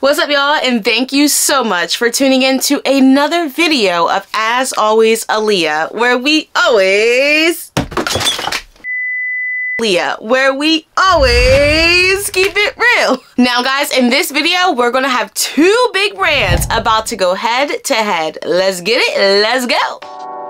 What's up y'all and thank you so much for tuning in to another video of As Always Aleia where we always Leah, where we always keep it real. Now guys, in this video, we're gonna have two big brands about to go head to head. Let's get it, let's go.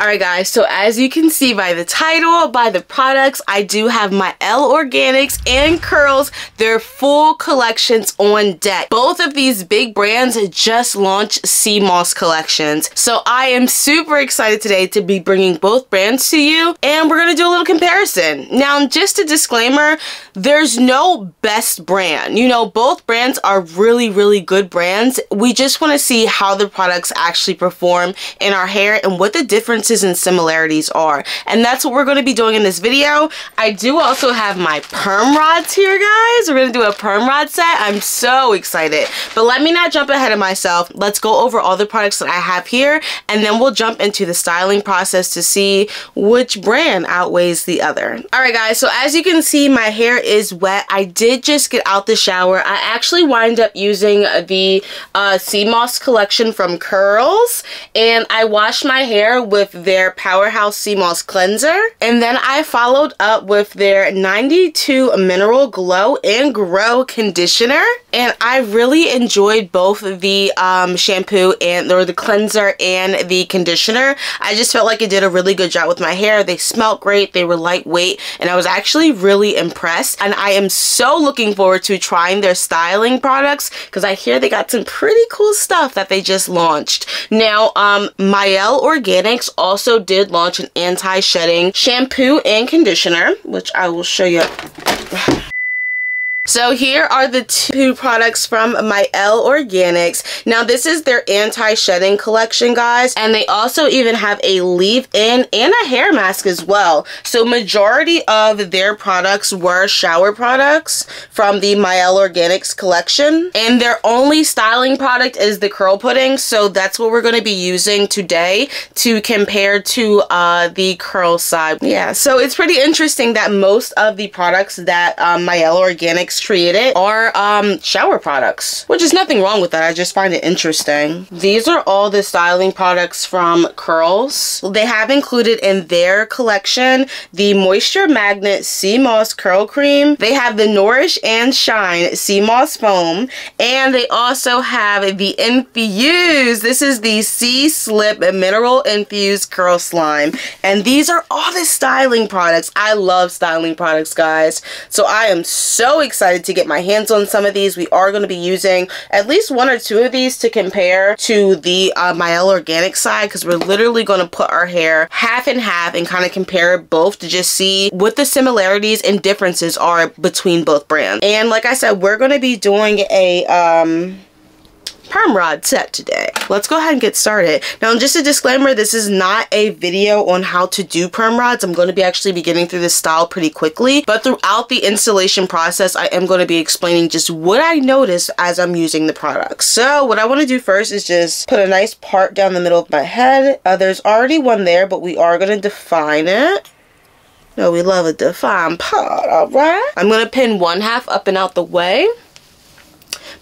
Alright guys, so as you can see by the title, by the products, I do have Mielle Organics and Curls, their full collections on deck. Both of these big brands just launched sea moss collections. So I am super excited today to be bringing both brands to you and we're going to do a little comparison. Now just a disclaimer, there's no best brand. You know, both brands are really, really good brands. We just want to see how the products actually perform in our hair and what the difference differences and similarities are. And that's what we're going to be doing in this video. I do also have my perm rods here, guys. We're going to do a perm rod set. I'm so excited. But let me not jump ahead of myself. Let's go over all the products that I have here, and then we'll jump into the styling process to see which brand outweighs the other. Alright, guys, so as you can see, my hair is wet. I did just get out the shower. I actually wind up using the uh, Sea Moss collection from Curls, and I washed my hair with their Powerhouse Sea Moss Cleanser. And then I followed up with their 92 Mineral Glow and Grow Conditioner. And I really enjoyed both the um, shampoo and or the cleanser and the conditioner. I just felt like it did a really good job with my hair. They smelled great. They were lightweight. And I was actually really impressed. And I am so looking forward to trying their styling products because I hear they got some pretty cool stuff that they just launched. Now, um, Mielle Organics also did launch an anti-shedding shampoo and conditioner, which I will show you. So here are the two products from Mielle Organics. Now this is their anti-shedding collection guys and they also even have a leave-in and a hair mask as well. So majority of their products were shower products from the Mielle Organics collection and their only styling product is the curl pudding so that's what we're going to be using today to compare to uh, the curl side. Yeah so it's pretty interesting that most of the products that um, Mielle Organics created are um, shower products, which is nothing wrong with that. I just find it interesting. These are all the styling products from Curls. They have included in their collection the Moisture Magnet Sea Moss Curl Cream. They have the Nourish and Shine Sea Moss Foam. And they also have the Infuse. This is the Sea Slip Mineral Infused Curl Slime. And these are all the styling products. I love styling products, guys. So I am so excited excited to get my hands on some of these. We are going to be using at least one or two of these to compare to the uh, Organic side because we're literally going to put our hair half and half and kind of compare both to just see what the similarities and differences are between both brands. And like I said, we're going to be doing a um, perm rod set today. Let's go ahead and get started. Now, just a disclaimer, this is not a video on how to do perm rods. I'm going to be actually be getting through this style pretty quickly, but throughout the installation process, I am going to be explaining just what I notice as I'm using the products. So what I want to do first is just put a nice part down the middle of my head. Uh, there's already one there, but we are going to define it. No, we love a defined part, alright? I'm going to pin one half up and out the way.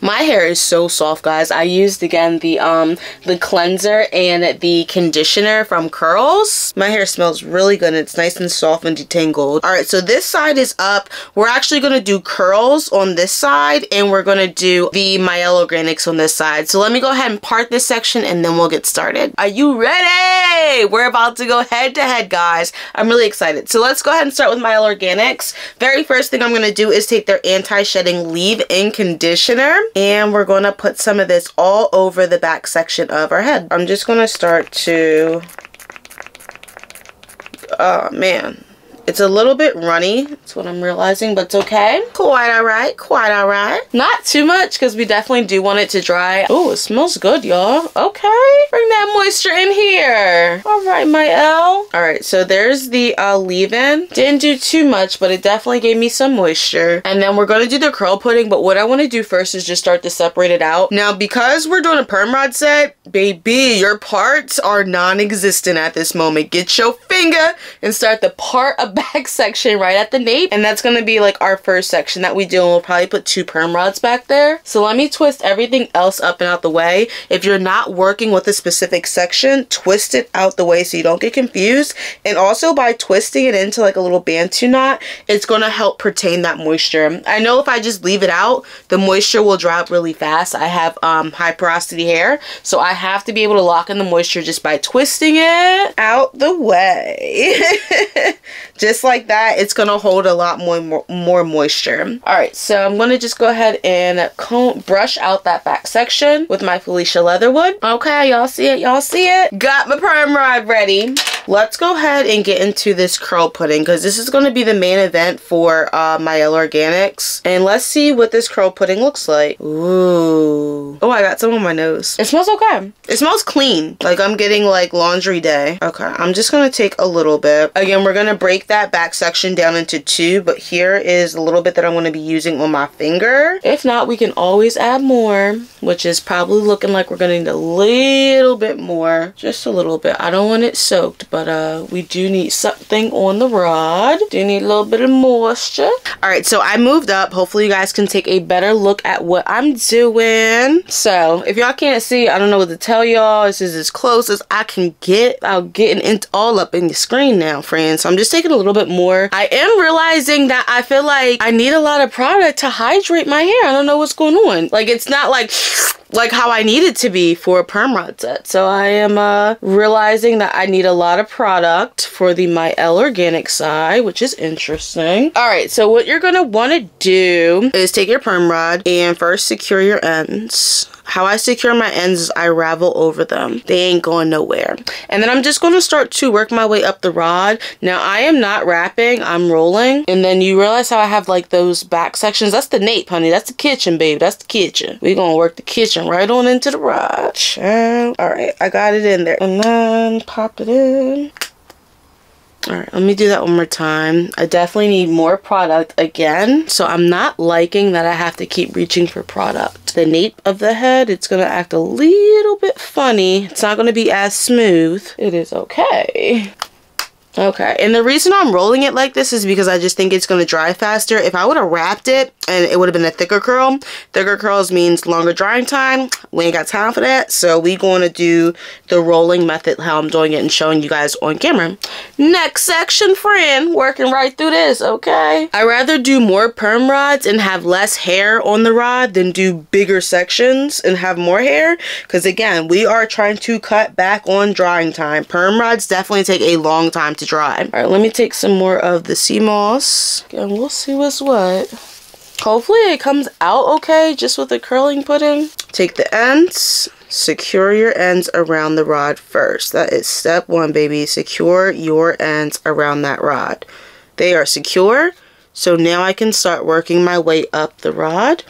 My hair is so soft, guys. I used, again, the um the cleanser and the conditioner from Curls. My hair smells really good. It's nice and soft and detangled. All right, so this side is up. We're actually going to do Curls on this side, and we're going to do the Mielle Organics on this side. So let me go ahead and part this section, and then we'll get started. Are you ready? We're about to go head to head, guys. I'm really excited. So let's go ahead and start with Mielle Organics. Very first thing I'm going to do is take their anti-shedding leave-in conditioner and we're going to put some of this all over the back section of our head. I'm just going to start to, oh man, it's a little bit runny. That's what I'm realizing, but it's okay. Quite all right. Quite all right. Not too much because we definitely do want it to dry. Oh, it smells good, y'all. Okay. Bring that moisture in here. All right, Mielle. All right, so there's the uh, leave-in. Didn't do too much, but it definitely gave me some moisture. And then we're going to do the curl pudding, but what I want to do first is just start to separate it out. Now, because we're doing a perm rod set, baby, your parts are non-existent at this moment. Get your finger and start the part a back section right at the nape. And that's going to be like our first section that we do. And we'll probably put two perm rods back there. So let me twist everything else up and out the way. If you're not working with a specific section, twist it out the way so you don't get confused. And also by twisting it into like a little bantu knot, it's going to help pertain that moisture. I know if I just leave it out, the moisture will drop really fast. I have um, high porosity hair, so I have to be able to lock in the moisture just by twisting it out the way. just like that, it's to hold a lot more, more, more moisture. All right, so I'm to just go ahead and comb, brush out that back section with my Felicia Leatherwood. Okay, y'all see it? Y'all see it? Got my perm rod ready. Let's go ahead and get into this curl pudding because this is going to be the main event for uh, Mielle Organics. And let's see what this curl pudding looks like. Ooh. Oh, I got some on my nose. It smells okay. It smells clean. Like I'm getting like laundry day. Okay, I'm just going to take a little bit. Again, we're going to break that back section down into two, but here is a little bit that I'm going to be using on my finger. If not, we can always add more, which is probably looking like we're going to need a little bit more. Just a little bit. I don't want it soaked, but uh, we do need something on the rod. Do need a little bit of moisture. All right, so I moved up. Hopefully you guys can take a better look at what I'm doing. So if y'all can't see, I don't know what to tell y'all. This is as close as I can get. I'll get it all up in the screen now, friends. So I'm just taking a little bit more. I am realizing that I feel like I need a lot of product to hydrate my hair. I don't know what's going on. Like it's not like like how I need it to be for a perm rod set. So I am uh, realizing that I need a lot of product for the Mielle Organic side, which is interesting. All right, so what you're gonna wanna do is take your perm rod and first secure your ends. How I secure my ends is I ravel over them. They ain't going nowhere. And then I'm just going to start to work my way up the rod. Now I am not wrapping, I'm rolling. And then you realize how I have like those back sections. That's the nape, honey. That's the kitchen, babe. That's the kitchen. we going to work the kitchen right on into the rod. All right, I got it in there. And then pop it in. Alright, let me do that one more time. I definitely need more product again. So I'm not liking that I have to keep reaching for product. The nape of the head, it's going to act a little bit funny. It's not going to be as smooth. It is okay. Okay, and the reason I'm rolling it like this is because I just think it's going to dry faster. If I would have wrapped it and it would have been a thicker curl, thicker curls means longer drying time. We ain't got time for that, so we going to do the rolling method how I'm doing it and showing you guys on camera. Next section, friend, working right through this, okay? I rather do more perm rods and have less hair on the rod than do bigger sections and have more hair because again, we are trying to cut back on drying time. Perm rods definitely take a long time to to dry. All right, let me take some more of the sea moss and we'll see what's what. Hopefully it comes out okay just with the curling pudding. Take the ends, secure your ends around the rod first. That is step one, baby. Secure your ends around that rod. They are secure, so now I can start working my way up the rod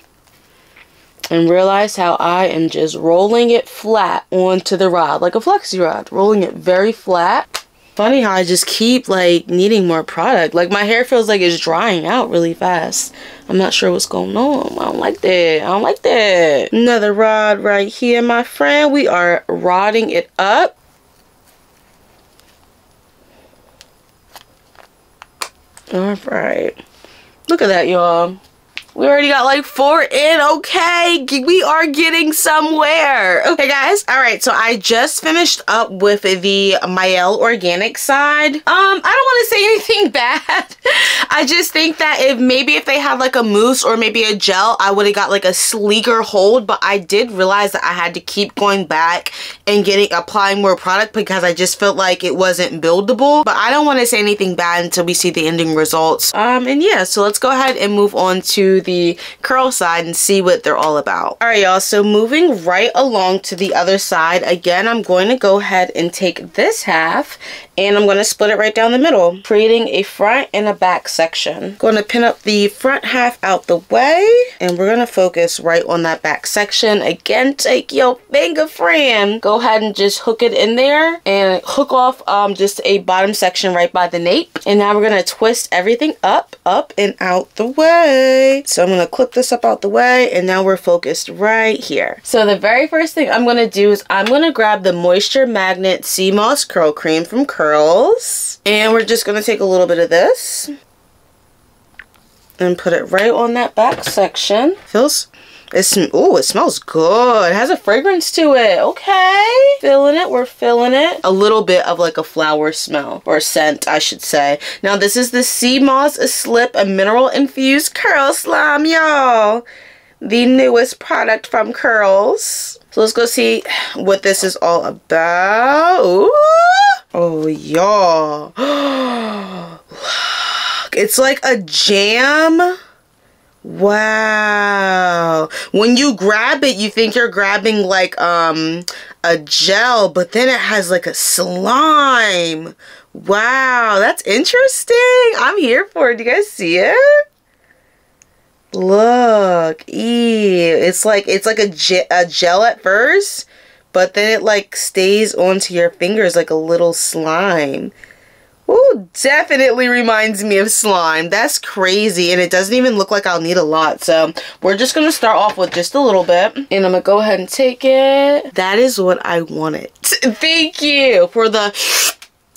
and realize how I am just rolling it flat onto the rod, like a flexi rod, rolling it very flat funny how I just keep like needing more product. Like my hair feels like it's drying out really fast. I'm not sure what's going on. I don't like that. I don't like that. Another rod right here, my friend. We are rodding it up. All right. Look at that, y'all. We already got like four in. Okay, we are getting somewhere. Okay, guys. All right, so I just finished up with the Mielle Organic side. Um, I don't want to say anything bad. I just think that if maybe if they had like a mousse or maybe a gel, I would have got like a sleeker hold. But I did realize that I had to keep going back and getting applying more product because I just felt like it wasn't buildable. But I don't want to say anything bad until we see the ending results. Um, and yeah, so let's go ahead and move on to the curl side and see what they're all about. All right, y'all, so moving right along to the other side, again, I'm going to go ahead and take this half and I'm going to split it right down the middle, creating a front and a back section. Going to pin up the front half out the way, and we're going to focus right on that back section. Again, take your finger friend, go ahead and just hook it in there and hook off um, just a bottom section right by the nape. And now we're going to twist everything up, up and out the way. So I'm going to clip this up out the way, and now we're focused right here. So the very first thing I'm going to do is I'm going to grab the Moisture Magnet Sea Moss Curl Cream from Curl curls And we're just going to take a little bit of this and put it right on that back section. Feels it's oh, it smells good. It has a fragrance to it. Okay. Feeling it. We're feeling it. A little bit of like a flower smell or scent, I should say. Now this is the Sea Moss Slip, a mineral infused curl slime, y'all. The newest product from Curls. So let's go see what this is all about. Ooh. Oh, y'all. Look, It's like a jam Wow. When you grab it, you think you're grabbing like um a gel, but then it has like a slime. Wow, that's interesting. I'm here for it. Do you guys see it? Look, ew. It's like it's like a, a gel at first, but then it like stays onto your fingers like a little slime. Ooh, definitely reminds me of slime. That's crazy. And it doesn't even look like I'll need a lot. So we're just going to start off with just a little bit. And I'm going to go ahead and take it. That is what I wanted. Thank you for the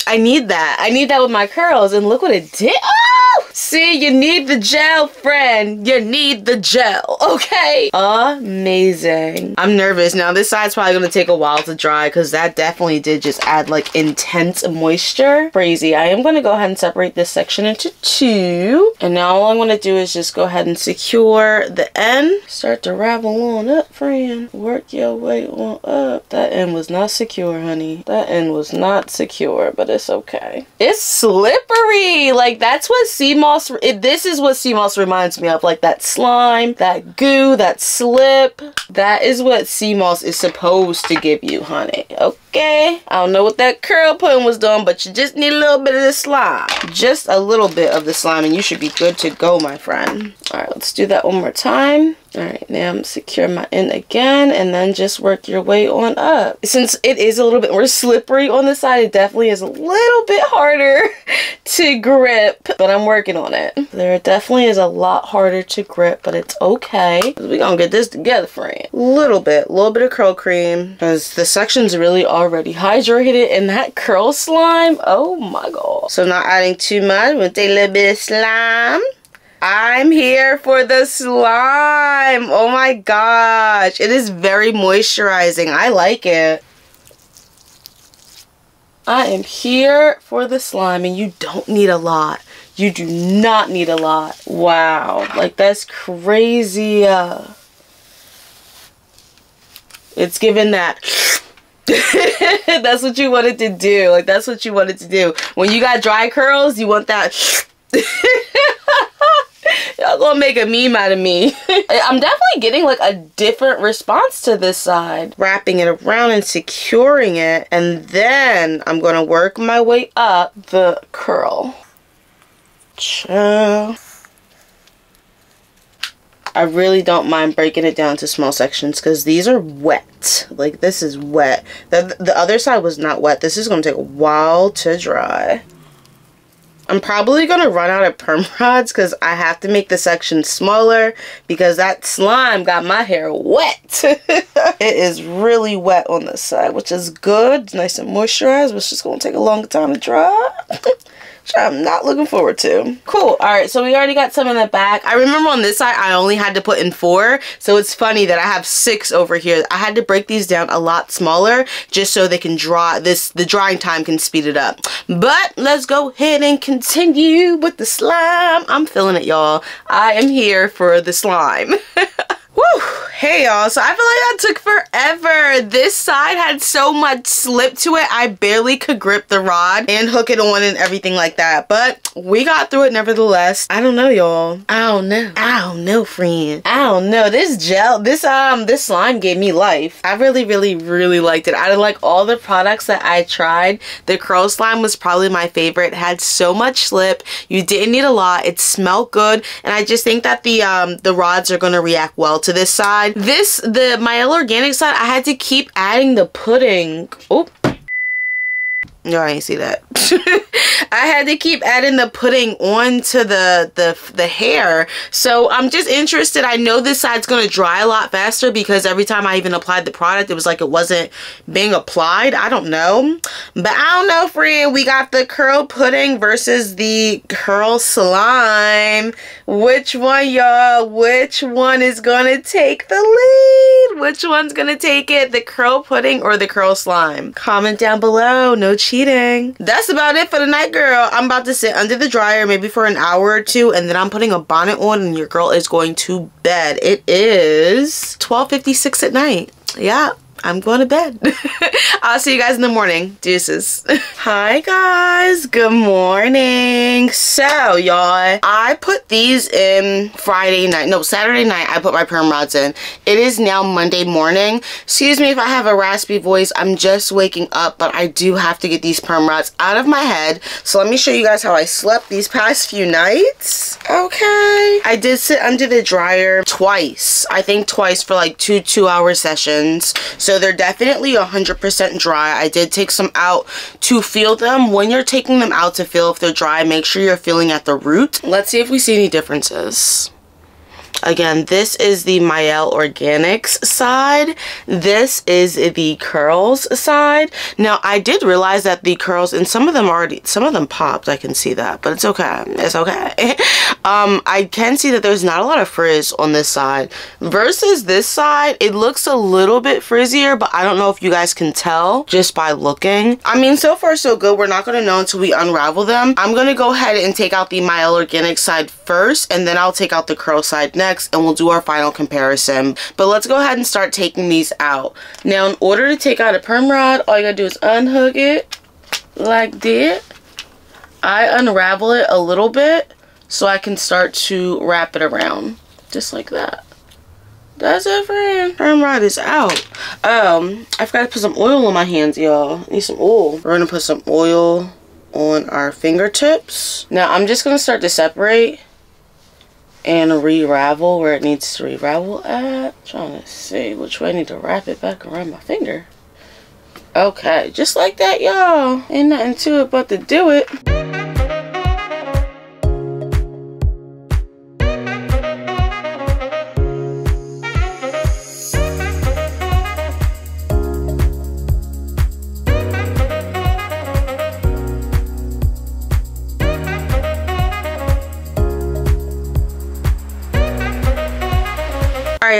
I need that. I need that with my curls. And look what it did. Oh! See, you need the gel, friend. You need the gel, okay? Amazing. I'm nervous. Now, this side's probably going to take a while to dry because that definitely did just add like intense moisture. Crazy. I am going to go ahead and separate this section into two. And now all I'm going to do is just go ahead and secure the end. Start to ravel on up, friend. Work your way on up. That end was not secure, honey. That end was not secure, but it's okay. It's slippery. Like that's what sea moss, it, this is what moss reminds me of. Like that slime, that goo, that slip. That is what moss is supposed to give you, honey. Okay. I don't know what that curl pudding was doing, but you just need a little bit of the slime. Just a little bit of the slime and you should be good to go, my friend. All right, let's do that one more time. All right, now I'm secure my end again and then just work your way on up. Since it is a little bit more slippery on the side, it definitely is a little bit harder to grip, but I'm working on it. There definitely is a lot harder to grip, but it's okay. We're gonna get this together, friend. Little bit, little bit of curl cream because the section's really already hydrated and that curl slime, oh my god. So not adding too much, take a little bit of slime. I'm here for the slime. Oh my gosh. It is very moisturizing. I like it. I am here for the slime and you don't need a lot. You do not need a lot. Wow. Like that's crazy. Uh, it's given that that's what you wanted to do. Like that's what you wanted to do. When you got dry curls, you want that Y'all gonna make a meme out of me. I'm definitely getting like a different response to this side. Wrapping it around and securing it. And then I'm gonna work my way up the curl. Ciao. I really don't mind breaking it down to small sections because these are wet. Like this is wet. The, the other side was not wet. This is going to take a while to dry. I'm probably going to run out of perm rods because I have to make the section smaller because that slime got my hair wet. it is really wet on this side, which is good. It's nice and moisturized, it's just going to take a long time to dry. I'm not looking forward to. Cool. All right, so we already got some in the back. I remember on this side, I only had to put in four. So it's funny that I have six over here. I had to break these down a lot smaller just so they can draw this, the drying time can speed it up. But let's go ahead and continue with the slime. I'm feeling it, y'all. I am here for the slime. Woo! Hey y'all, so I feel like that took forever. This side had so much slip to it, I barely could grip the rod and hook it on and everything like that. But we got through it nevertheless. I don't know y'all. I don't know. I don't know, friend. I don't know. This gel, this um, this slime gave me life. I really, really, really liked it. Of like all the products that I tried, the curl slime was probably my favorite. It had so much slip. You didn't need a lot. It smelled good. And I just think that the um, the rods are gonna react well to this side. This, the Mielle Organic side, I had to keep adding the pudding. Oh, No, I ain't see that. I had to keep adding the pudding onto the, the, the hair. So I'm just interested. I know this side's going to dry a lot faster because every time I even applied the product, it was like it wasn't being applied. I don't know. But I don't know, friend. We got the curl pudding versus the curl slime. Which one, y'all? Which one is going to take the lead? Which one's going to take it? The curl pudding or the curl slime? Comment down below. No cheating. That's about it for the night, girl. I'm about to sit under the dryer maybe for an hour or two and then I'm putting a bonnet on and your girl is going to bed. It is 12.56 at night. Yeah. I'm going to bed. I'll see you guys in the morning. Deuces. Hi guys. Good morning. So y'all, I put these in Friday night. No, Saturday night I put my perm rods in. It is now Monday morning. Excuse me if I have a raspy voice. I'm just waking up, but I do have to get these perm rods out of my head. So let me show you guys how I slept these past few nights. Okay. I did sit under the dryer twice. I think twice for like two two hour sessions. So they're definitely 100% dry. I did take some out to feel them. When you're taking them out to feel if they're dry, make sure you're feeling at the root. Let's see if we see any differences. Again, this is the Mielle Organics side. This is the curls side. Now, I did realize that the curls, and some of them already, some of them popped. I can see that, but it's okay. It's okay. um, I can see that there's not a lot of frizz on this side. Versus this side, it looks a little bit frizzier, but I don't know if you guys can tell just by looking. I mean, so far so good. We're not going to know until we unravel them. I'm going to go ahead and take out the Mielle Organics side first, and then I'll take out the curl side next and we'll do our final comparison. But let's go ahead and start taking these out. Now, in order to take out a perm rod, all you gotta do is unhook it like that. I unravel it a little bit so I can start to wrap it around. Just like that. That's it, friend. Perm rod is out. Um, I forgot to put some oil on my hands, y'all. Need some oil. We're gonna put some oil on our fingertips. Now, I'm just gonna start to separate and re-ravel where it needs to re-ravel at. I'm trying to see which way I need to wrap it back around my finger. Okay, just like that, y'all. Ain't nothing to it but to do it.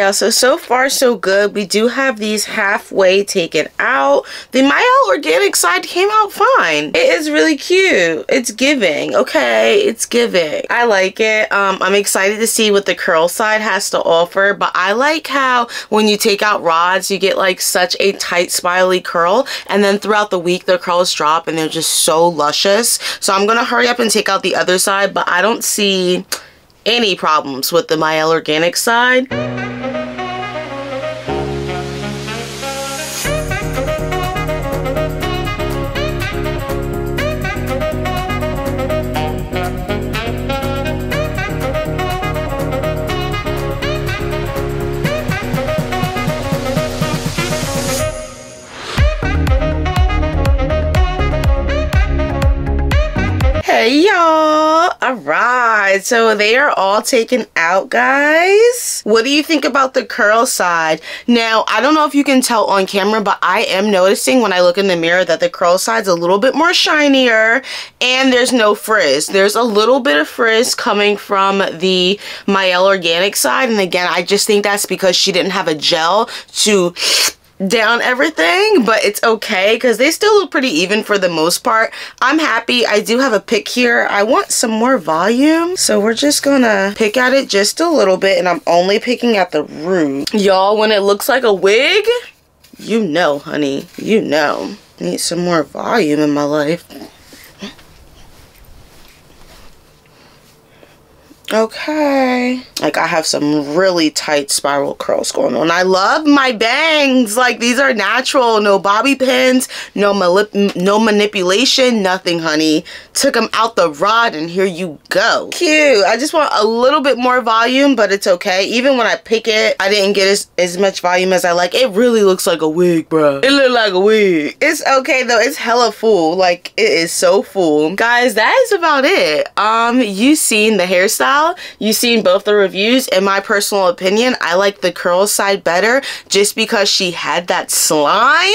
Y'all, so so far so good. We do have these halfway taken out. The Mielle Organic side came out fine. It is really cute. It's giving, okay? It's giving. I like it. Um, I'm excited to see what the curl side has to offer, but I like how when you take out rods, you get like such a tight spirally curl, and then throughout the week, the curls drop and they're just so luscious. So I'm gonna hurry up and take out the other side, but I don't see any problems with the Mielle Organic side. So they are all taken out guys. What do you think about the curl side? Now, I don't know if you can tell on camera, but I am noticing when I look in the mirror that the curl side's a little bit more shinier and there's no frizz. There's a little bit of frizz coming from the Mielle Organic side and again, I just think that's because she didn't have a gel to down everything but it's okay because they still look pretty even for the most part. I'm happy. I do have a pick here. I want some more volume so we're just gonna pick at it just a little bit and i'm only picking at the root. Y'all when it looks like a wig you know honey you know. Need some more volume in my life Okay. Like I have some really tight spiral curls going on. I love my bangs. Like these are natural. No bobby pins, no, no manipulation, nothing, honey. Took them out the rod and here you go. Cute. I just want a little bit more volume, but it's okay. Even when I pick it, I didn't get as, as much volume as I like. It really looks like a wig, bro. It look like a wig. It's okay though. It's hella full. Like it is so full. Guys, that is about it. Um, you seen the hairstyle style. You've seen both the reviews. In my personal opinion, I like the curl side better just because she had that slime.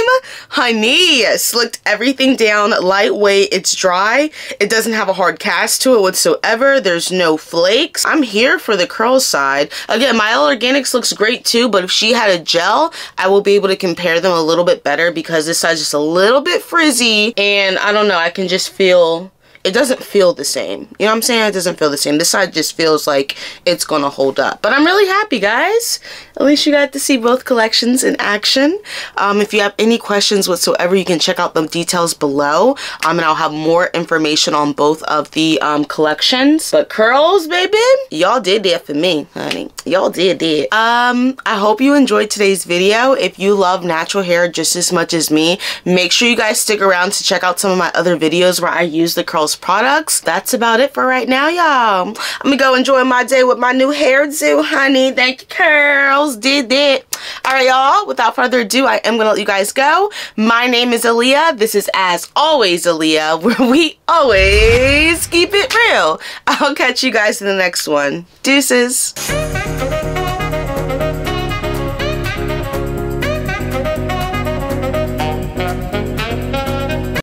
Honey, slicked everything down, lightweight, it's dry. It doesn't have a hard cast to it whatsoever. There's no flakes. I'm here for the curl side. Again, my Organics looks great too, but if she had a gel, I will be able to compare them a little bit better because this side's just a little bit frizzy and I don't know, I can just feel it doesn't feel the same. You know what I'm saying? It doesn't feel the same. This side just feels like it's gonna hold up. But I'm really happy, guys. At least you got to see both collections in action. Um, if you have any questions whatsoever, you can check out the details below. Um, and I'll have more information on both of the um, collections. But curls, baby, y'all did that for me, honey. Y'all did that. Um, I hope you enjoyed today's video. If you love natural hair just as much as me, make sure you guys stick around to check out some of my other videos where I use the curls products. That's about it for right now, y'all. I'm gonna go enjoy my day with my new hairdo, honey. Thank you, curls. Did that. All right, y'all. Without further ado, I am gonna let you guys go. My name is Aleia. This is, as always, Aleia, where we always keep it real. I'll catch you guys in the next one. Deuces.